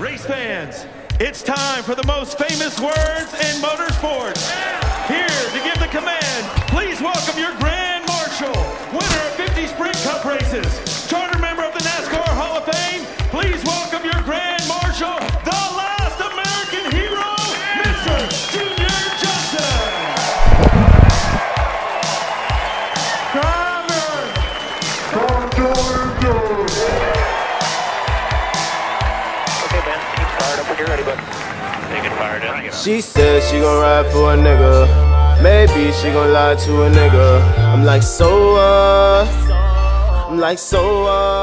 Race fans, it's time for the most famous words in motorsports. Here to give the command, please welcome your Grand Marshal, winner of 50 Sprint Cup races, fired up when you're ready, bud. They get fired in. She said she gon' ride for a nigga. Maybe she gon' lie to a nigga. I'm like, so what? I'm like, so what?